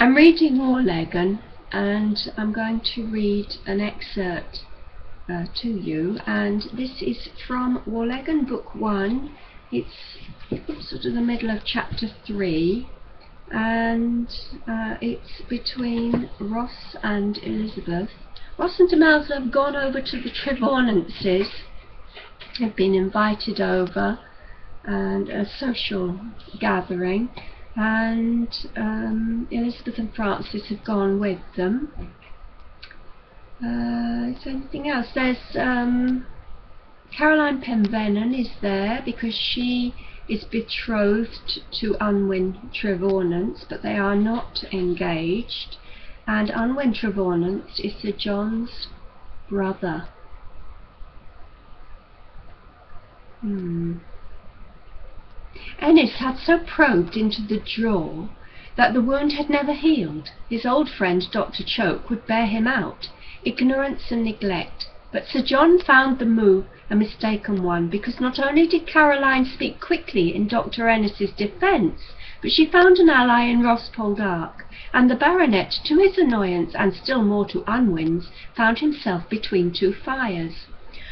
I'm reading Warleggan and I'm going to read an excerpt uh, to you and this is from Warleggan book 1 it's sort of the middle of chapter 3 and uh, it's between Ross and Elizabeth. Ross and Demelza have gone over to the Trevaunances have been invited over and a social gathering and um, Elizabeth and Francis have gone with them. Uh, is there anything else? There's um, Caroline Penvenen is there because she is betrothed to Unwin Trevaunance, but they are not engaged. And Unwin Trevaunance is Sir John's brother. Hmm. Enys had so probed into the jaw that the wound had never healed. His old friend Dr. Choake would bear him out, ignorance and neglect. But Sir John found the move a mistaken one, because not only did Caroline speak quickly in Dr. Enys's defence, but she found an ally in Ross Poldark, and the baronet, to his annoyance and still more to Unwin's, found himself between two fires.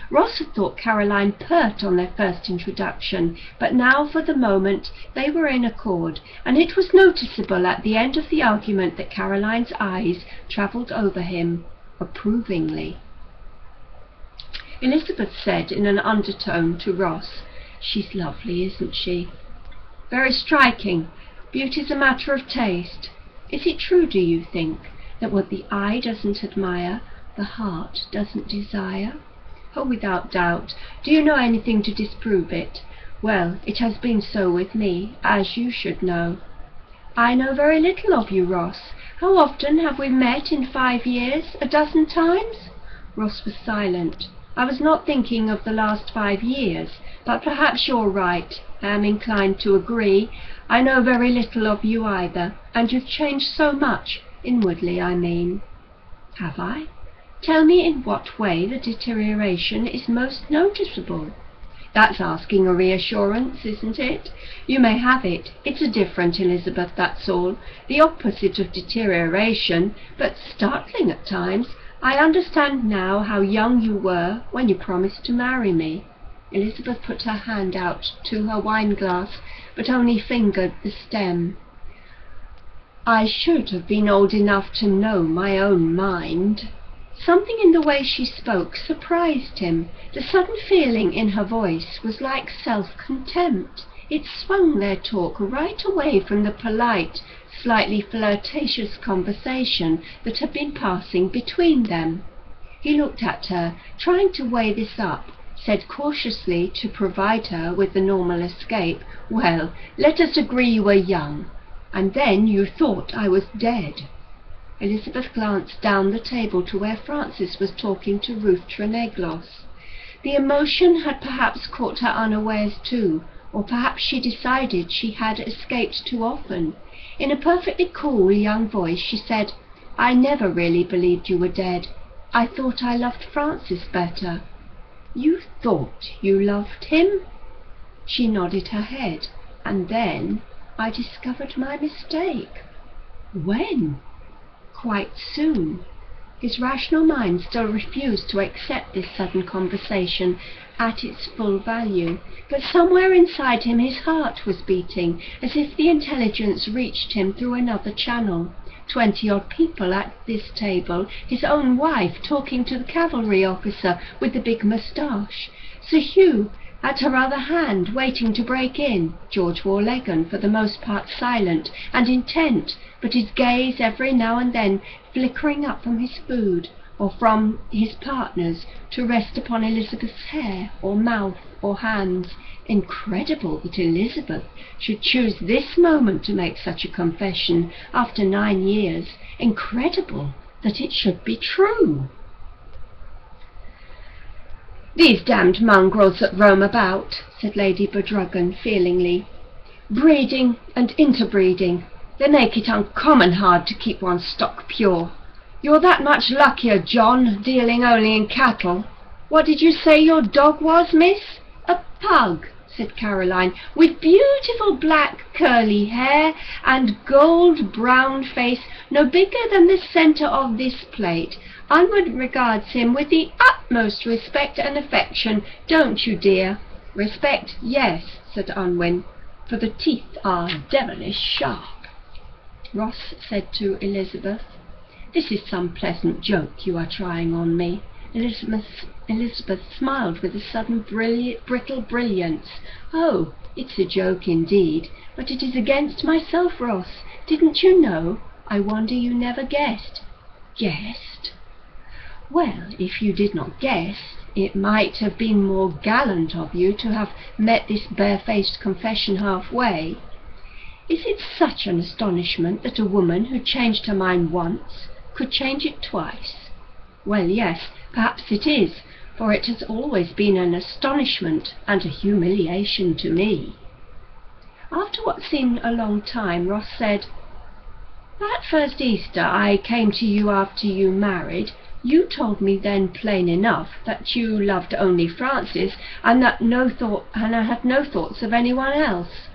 Ross had thought Caroline pert on their first introduction, but now for the moment they were in accord, and it was noticeable at the end of the argument that Caroline's eyes travelled over him approvingly. Elizabeth said in an undertone to Ross, She's lovely, isn't she? Very striking. Beauty's a matter of taste. Is it true, do you think, that what the eye doesn't admire, the heart doesn't desire? Oh, without doubt. Do you know anything to disprove it? Well, it has been so with me, as you should know. I know very little of you, Ross. How often have we met in five years? A dozen times? Ross was silent. I was not thinking of the last five years, but perhaps you're right. I am inclined to agree. I know very little of you either, and you've changed so much, inwardly I mean. Have I? Tell me in what way the deterioration is most noticeable. That's asking a reassurance, isn't it? You may have it. It's a different Elizabeth, that's all. The opposite of deterioration, but startling at times. I understand now how young you were when you promised to marry me. Elizabeth put her hand out to her wine-glass, but only fingered the stem. I should have been old enough to know my own mind. Something in the way she spoke surprised him. The sudden feeling in her voice was like self-contempt. It swung their talk right away from the polite, slightly flirtatious conversation that had been passing between them. He looked at her, trying to weigh this up, said cautiously to provide her with the normal escape, Well, let us agree you were young, and then you thought I was dead. Elizabeth glanced down the table to where Francis was talking to Ruth Treneglos. The emotion had perhaps caught her unawares too, or perhaps she decided she had escaped too often. In a perfectly cool young voice she said, I never really believed you were dead. I thought I loved Francis better. You thought you loved him? She nodded her head, and then I discovered my mistake. When? Quite soon. His rational mind still refused to accept this sudden conversation at its full value, but somewhere inside him his heart was beating, as if the intelligence reached him through another channel. Twenty odd people at this table, his own wife talking to the cavalry officer with the big moustache, Sir Hugh at her other hand, waiting to break in, George Warleggan, for the most part silent and intent, but his gaze every now and then flickering up from his food or from his partner's to rest upon Elizabeth's hair or mouth or hands. Incredible that Elizabeth should choose this moment to make such a confession after nine years. Incredible that it should be true. These damned mongrels that roam about, said Lady Bodrugan feelingly. Breeding and interbreeding. They make it uncommon hard to keep one's stock pure. You're that much luckier, John, dealing only in cattle. What did you say your dog was, miss? A pug, said Caroline, with beautiful black curly hair and gold brown face no bigger than the centre of this plate. Unwin regards him with the utmost respect and affection, don't you, dear? Respect, yes, said Unwin, for the teeth are devilish sharp. Ross said to Elizabeth, This is some pleasant joke you are trying on me. Elizabeth, Elizabeth smiled with a sudden brilliant, brittle brilliance. Oh, it's a joke indeed, but it is against myself, Ross. Didn't you know? I wonder you never guessed. Guessed? Well, if you did not guess, it might have been more gallant of you to have met this barefaced confession halfway. Is it such an astonishment that a woman who changed her mind once could change it twice? Well, yes, perhaps it is, for it has always been an astonishment and a humiliation to me. After what seemed a long time, Ross said, That first Easter I came to you after you married, you told me then plain enough that you loved only Francis, and that no thought and I had no thoughts of anyone else.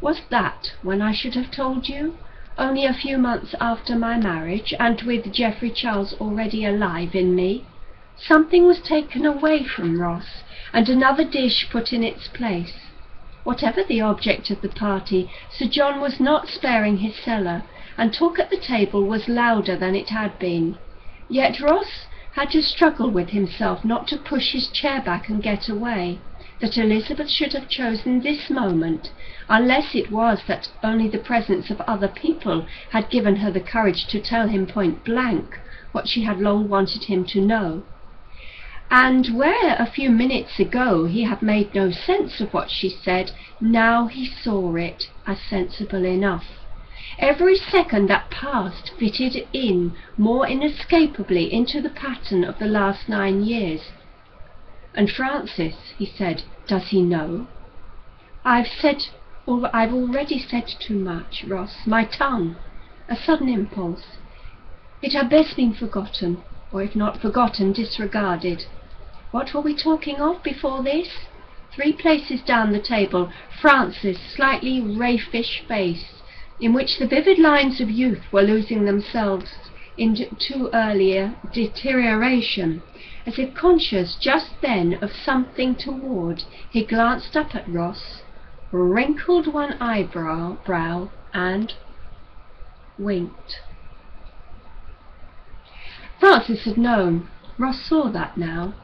Was that when I should have told you? only a few months after my marriage, and with Geoffrey Charles already alive in me, something was taken away from Ross, and another dish put in its place. Whatever the object of the party, Sir John was not sparing his cellar, and talk at the table was louder than it had been. Yet Ross had to struggle with himself not to push his chair back and get away that Elizabeth should have chosen this moment, unless it was that only the presence of other people had given her the courage to tell him point blank what she had long wanted him to know. And where a few minutes ago he had made no sense of what she said, now he saw it as sensible enough. Every second that passed fitted in more inescapably into the pattern of the last nine years. And Francis, he said, does he know? I've said, or I've already said too much, Ross. My tongue. A sudden impulse. It had best been forgotten, or if not forgotten, disregarded. What were we talking of before this? Three places down the table, Francis' slightly raffish face, in which the vivid lines of youth were losing themselves into too earlier deterioration. As if conscious just then of something toward, he glanced up at Ross, wrinkled one eyebrow brow, and winked. Francis had known. Ross saw that now.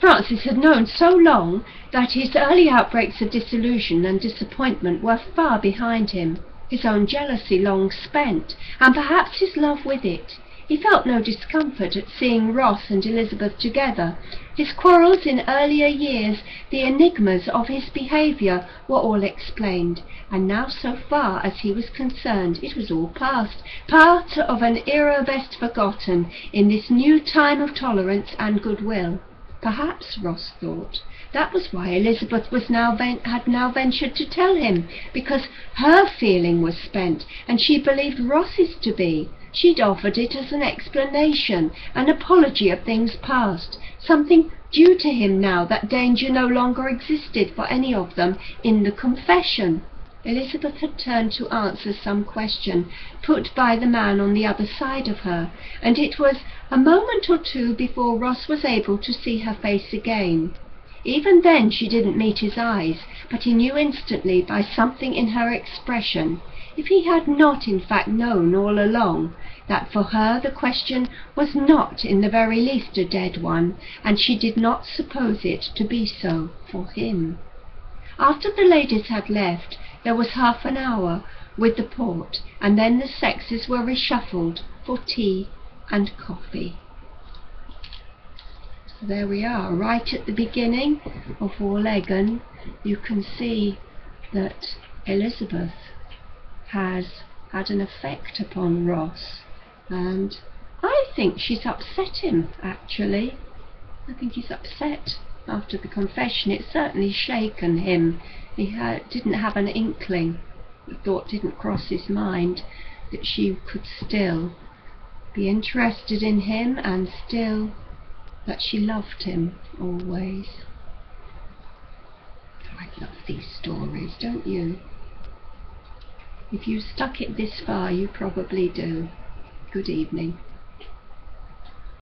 Francis had known so long that his early outbreaks of disillusion and disappointment were far behind him, his own jealousy long spent, and perhaps his love with it. He felt no discomfort at seeing Ross and Elizabeth together. His quarrels in earlier years, the enigmas of his behaviour, were all explained, and now so far as he was concerned it was all past, part of an era best forgotten in this new time of tolerance and goodwill. Perhaps, Ross thought, that was why Elizabeth was now had now ventured to tell him, because her feeling was spent, and she believed Ross's to be. She'd offered it as an explanation, an apology of things past, something due to him now that danger no longer existed for any of them in the confession. Elizabeth had turned to answer some question put by the man on the other side of her, and it was a moment or two before Ross was able to see her face again. Even then she didn't meet his eyes, but he knew instantly by something in her expression if he had not in fact known all along that for her the question was not in the very least a dead one, and she did not suppose it to be so for him. After the ladies had left, there was half an hour with the port, and then the sexes were reshuffled for tea and coffee. So there we are, right at the beginning of Warleggan, you can see that Elizabeth has had an effect upon Ross and I think she's upset him actually. I think he's upset after the confession. It's certainly shaken him. He had, didn't have an inkling, the thought didn't cross his mind that she could still be interested in him and still that she loved him always. I love these stories, don't you? If you stuck it this far, you probably do. Good evening.